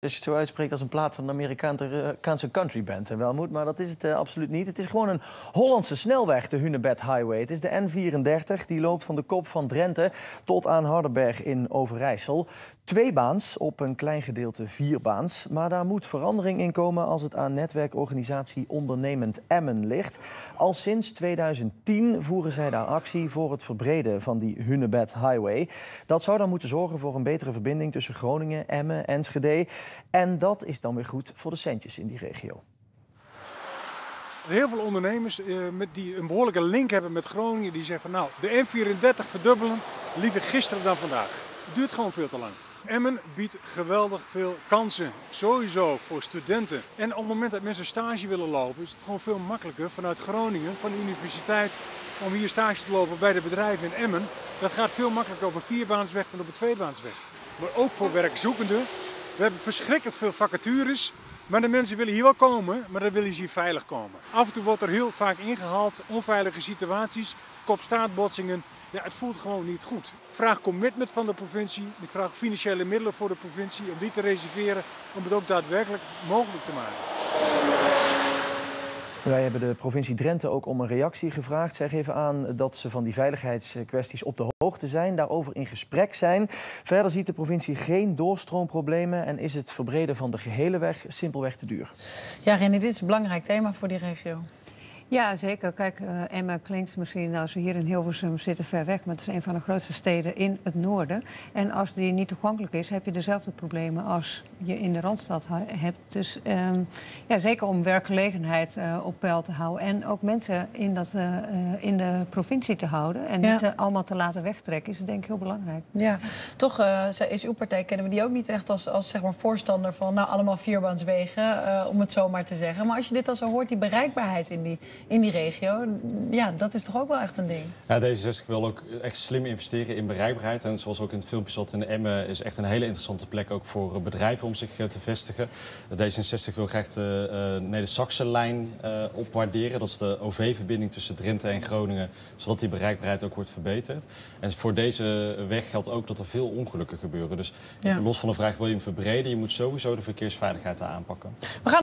Als je het zo uitspreekt als een plaat van een Amerikaanse country band. En wel moet, maar dat is het uh, absoluut niet. Het is gewoon een Hollandse snelweg, de Hunebed Highway. Het is de N34, die loopt van de kop van Drenthe tot aan Hardenberg in Overijssel. Tweebaans, op een klein gedeelte vierbaans. Maar daar moet verandering in komen als het aan netwerkorganisatie Ondernemend Emmen ligt. Al sinds 2010 voeren zij daar actie voor het verbreden van die Hunebed Highway. Dat zou dan moeten zorgen voor een betere verbinding tussen Groningen, Emmen, Enschede. En dat is dan weer goed voor de centjes in die regio. Heel veel ondernemers uh, met die een behoorlijke link hebben met Groningen, die zeggen van nou, de N34 verdubbelen, liever gisteren dan vandaag. Het duurt gewoon veel te lang. Emmen biedt geweldig veel kansen, sowieso voor studenten. En op het moment dat mensen stage willen lopen, is het gewoon veel makkelijker vanuit Groningen, van de universiteit, om hier stage te lopen bij de bedrijven in Emmen. Dat gaat veel makkelijker over vierbaansweg dan op een tweebaansweg. Maar ook voor werkzoekenden we hebben verschrikkelijk veel vacatures. Maar de mensen willen hier wel komen, maar dan willen ze hier veilig komen. Af en toe wordt er heel vaak ingehaald, onveilige situaties, kopstaatbotsingen. Ja, het voelt gewoon niet goed. Ik vraag commitment van de provincie. Ik vraag financiële middelen voor de provincie om die te reserveren om het ook daadwerkelijk mogelijk te maken. Wij hebben de provincie Drenthe ook om een reactie gevraagd. Zij geven aan dat ze van die veiligheidskwesties op de hoogte zijn, daarover in gesprek zijn. Verder ziet de provincie geen doorstroomproblemen en is het verbreden van de gehele weg simpelweg te duur. Ja, René, dit is een belangrijk thema voor die regio. Ja, zeker. Kijk, uh, Emma klinkt misschien als we hier in Hilversum zitten ver weg, maar het is een van de grootste steden in het noorden. En als die niet toegankelijk is, heb je dezelfde problemen als je in de Randstad hebt. Dus um, ja, zeker om werkgelegenheid uh, op peil te houden en ook mensen in, dat, uh, in de provincie te houden en ja. niet allemaal te laten wegtrekken, is denk ik heel belangrijk. Ja, toch is uw partij, kennen we die ook niet echt als, als zeg maar, voorstander van nou, allemaal vierbaanswegen, om het zo maar te zeggen. Maar als je dit al zo hoort, die bereikbaarheid in die in die regio. Ja, dat is toch ook wel echt een ding? Ja, D66 wil ook echt slim investeren in bereikbaarheid. En zoals ook in het filmpje zat in Emmen, is echt een hele interessante plek ook voor bedrijven om zich eh, te vestigen. D66 wil graag de uh, Neder-Saxe-lijn uh, opwaarderen. Dat is de OV-verbinding tussen Drenthe en Groningen, zodat die bereikbaarheid ook wordt verbeterd. En voor deze weg geldt ook dat er veel ongelukken gebeuren. Dus ja. los van de vraag wil je hem verbreden, je moet sowieso de verkeersveiligheid aanpakken. We gaan